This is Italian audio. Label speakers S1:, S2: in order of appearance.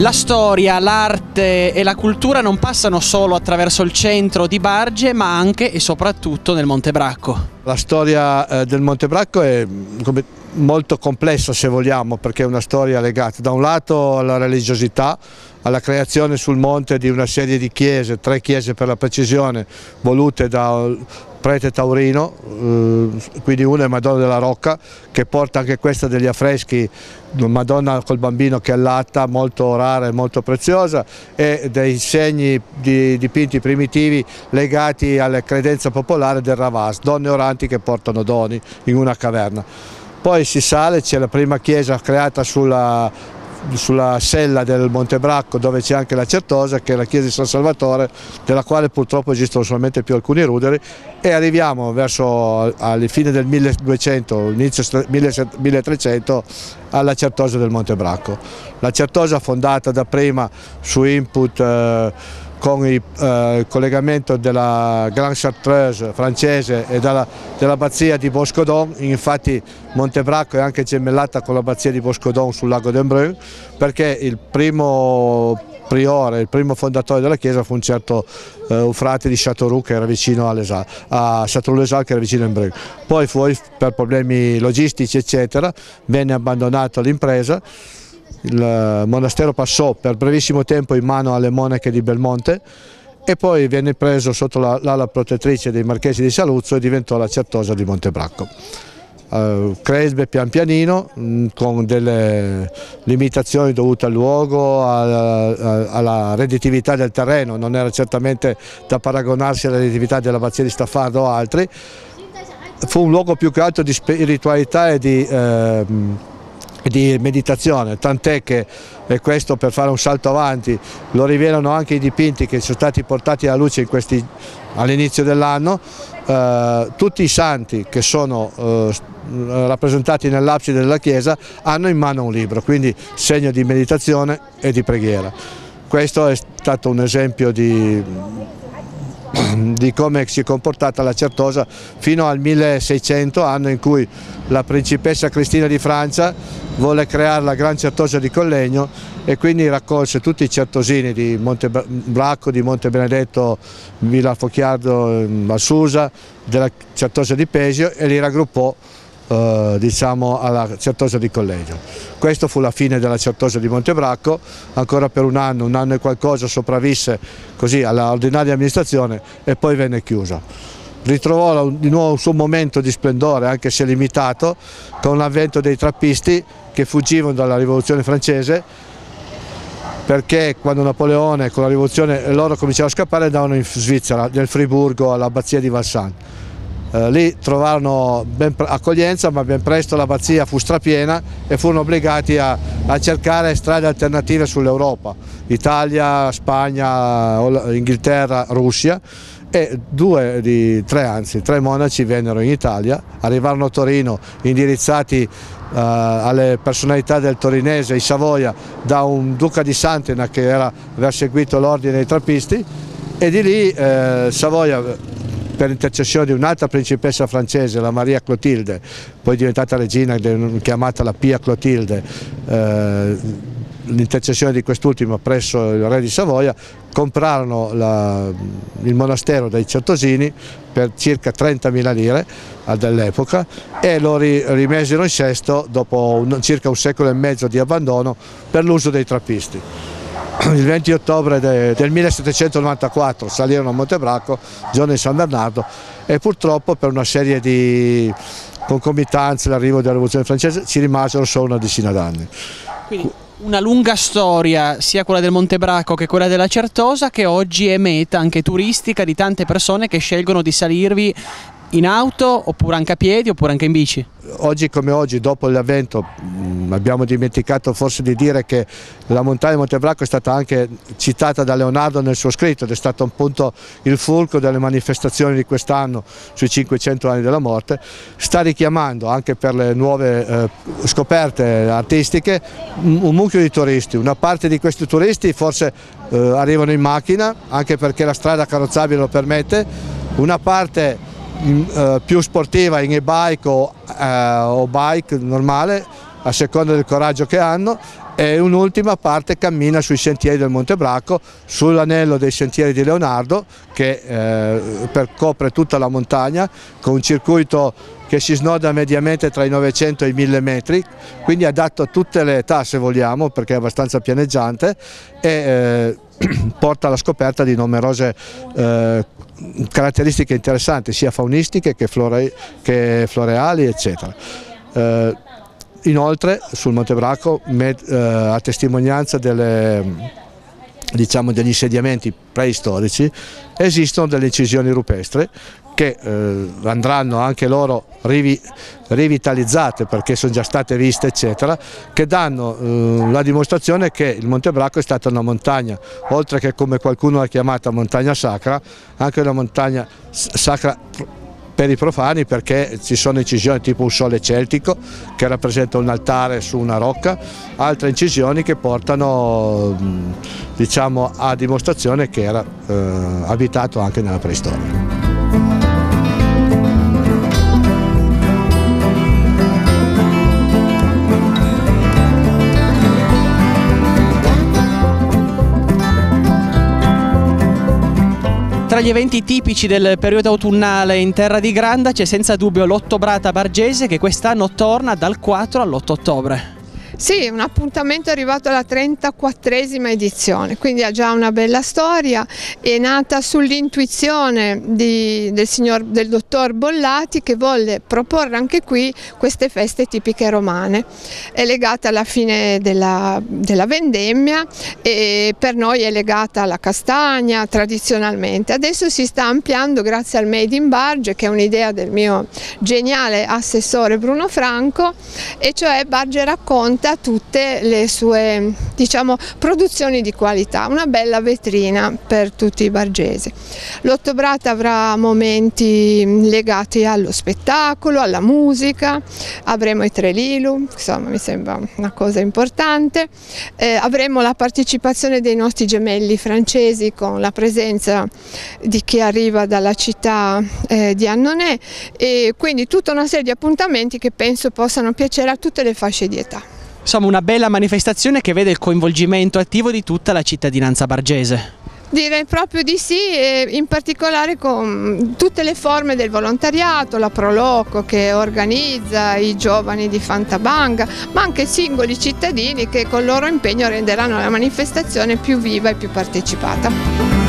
S1: La storia, l'arte e la cultura non passano solo attraverso il centro di Barge, ma anche e soprattutto nel Monte Bracco.
S2: La storia eh, del Monte Bracco è molto complessa se vogliamo, perché è una storia legata da un lato alla religiosità, alla creazione sul monte di una serie di chiese, tre chiese per la precisione, volute da prete taurino, eh, quindi una è Madonna della Rocca che porta anche questa degli affreschi, Madonna col bambino che allatta, molto rara e molto preziosa e dei segni di, dipinti primitivi legati alla credenza popolare del Ravas, donne oranti che portano doni in una caverna. Poi si sale, c'è la prima chiesa creata sulla sulla sella del Monte Bracco dove c'è anche la Certosa che è la chiesa di San Salvatore della quale purtroppo esistono solamente più alcuni ruderi e arriviamo verso alla fine del 1200, inizio 1300 alla Certosa del Monte Bracco. La Certosa fondata da prima su input eh, con il eh, collegamento della Grande Chartreuse francese e dell'abbazia di Boscodon, infatti Montebracco è anche gemellata con l'abbazia di Boscodon sul lago d'Embrun perché il primo priore, il primo fondatore della chiesa fu un certo eh, un frate di Châteauroux che era vicino a, a Châteauroux-les-Alpes che era vicino a Embrun. Poi fu per problemi logistici eccetera venne abbandonato l'impresa il monastero passò per brevissimo tempo in mano alle monache di Belmonte e poi venne preso sotto l'ala protettrice dei Marchesi di Saluzzo e diventò la Certosa di Montebracco. Uh, crespe pian pianino mh, mm, con delle limitazioni dovute al luogo, alla, alla redditività del terreno, non era certamente da paragonarsi alla redditività dell'abbazia di Staffardo o altri, fu un luogo più che altro di spiritualità e di eh, di meditazione, tant'è che, e questo per fare un salto avanti, lo rivelano anche i dipinti che sono stati portati alla luce all'inizio dell'anno, eh, tutti i santi che sono eh, rappresentati nell'abside della chiesa hanno in mano un libro, quindi segno di meditazione e di preghiera. Questo è stato un esempio di di come si è comportata la Certosa fino al 1600, anno in cui la principessa Cristina di Francia volle creare la Gran Certosa di Collegno e quindi raccolse tutti i certosini di Monte Bracco, di Monte Benedetto, Villa Focchiardo, Valsusa, della Certosa di Pesio e li raggruppò eh, diciamo alla Certosa di Collegio. Questa fu la fine della Certosa di Montebracco, ancora per un anno, un anno e qualcosa sopravvisse così all'ordinaria amministrazione e poi venne chiusa. Ritrovò di nuovo un suo momento di splendore, anche se limitato, con l'avvento dei trappisti che fuggivano dalla rivoluzione francese perché quando Napoleone con la rivoluzione loro cominciarono a scappare andavano in Svizzera, nel Friburgo, all'abbazia di Valsan. Eh, lì trovarono accoglienza ma ben presto l'abbazia fu strapiena e furono obbligati a, a cercare strade alternative sull'Europa, Italia, Spagna, Inghilterra, Russia. E due di tre, anzi tre monaci vennero in Italia, arrivarono a Torino indirizzati uh, alle personalità del torinese, i Savoia, da un duca di Santena che era, aveva seguito l'ordine dei trappisti. E di lì eh, Savoia per intercessione di un'altra principessa francese, la Maria Clotilde, poi diventata regina chiamata la Pia Clotilde, eh, l'intercessione di quest'ultima presso il re di Savoia, comprarono la, il monastero dei Certosini per circa 30.000 lire dell'epoca e lo rimesero in sesto dopo un, circa un secolo e mezzo di abbandono per l'uso dei trappisti il 20 ottobre de, del 1794 salirono a Montebracco, giorno di San Bernardo e purtroppo per una serie di concomitanze, l'arrivo della rivoluzione francese, ci rimasero solo una decina d'anni.
S1: Quindi una lunga storia, sia quella del Montebracco che quella della Certosa, che oggi è meta anche turistica di tante persone che scelgono di salirvi in auto oppure anche a piedi oppure anche in bici?
S2: Oggi come oggi, dopo l'avvento, mm, abbiamo dimenticato forse di dire che la montagna di Montebracco è stata anche citata da Leonardo nel suo scritto ed è stato appunto il fulcro delle manifestazioni di quest'anno sui 500 anni della morte, sta richiamando anche per le nuove eh, scoperte artistiche un mucchio di turisti, una parte di questi turisti forse eh, arrivano in macchina anche perché la strada carrozzabile lo permette, una parte eh, più sportiva in e-bike o, eh, o bike normale a seconda del coraggio che hanno e un'ultima parte cammina sui sentieri del Monte Bracco, sull'anello dei sentieri di Leonardo che eh, percopre tutta la montagna con un circuito che si snoda mediamente tra i 900 e i 1000 metri, quindi adatto a tutte le età se vogliamo perché è abbastanza pianeggiante e eh, porta alla scoperta di numerose eh, caratteristiche interessanti sia faunistiche che, flore, che floreali eccetera. Eh, inoltre sul Monte Braco eh, a testimonianza delle, diciamo, degli insediamenti preistorici esistono delle incisioni rupestri che eh, andranno anche loro rivi, rivitalizzate perché sono già state viste eccetera, che danno eh, la dimostrazione che il Monte Bracco è stata una montagna, oltre che come qualcuno l'ha chiamata montagna sacra, anche una montagna sacra per i profani perché ci sono incisioni tipo un sole celtico che rappresenta un altare su una rocca, altre incisioni che portano diciamo, a dimostrazione che era eh, abitato anche nella preistoria.
S1: Tra gli eventi tipici del periodo autunnale in terra di Granda c'è senza dubbio l'Ottobrata Bargese che quest'anno torna dal 4 all'8 ottobre.
S3: Sì, un appuntamento arrivato alla 34esima edizione, quindi ha già una bella storia, è nata sull'intuizione del, del dottor Bollati che volle proporre anche qui queste feste tipiche romane. È legata alla fine della, della vendemmia e per noi è legata alla castagna tradizionalmente. Adesso si sta ampliando grazie al Made in Barge che è un'idea del mio geniale assessore Bruno Franco e cioè Barge racconta da tutte le sue diciamo, produzioni di qualità, una bella vetrina per tutti i bargesi. L'Ottobrata avrà momenti legati allo spettacolo, alla musica, avremo i tre Lilu, insomma mi sembra una cosa importante, eh, avremo la partecipazione dei nostri gemelli francesi con la presenza di chi arriva dalla città eh, di Annonè e quindi tutta una serie di appuntamenti che penso possano piacere a tutte le fasce di età.
S1: Insomma una bella manifestazione che vede il coinvolgimento attivo di tutta la cittadinanza bargese.
S3: Direi proprio di sì, in particolare con tutte le forme del volontariato, la Proloco che organizza i giovani di Fantabanga, ma anche singoli cittadini che con il loro impegno renderanno la manifestazione più viva e più partecipata.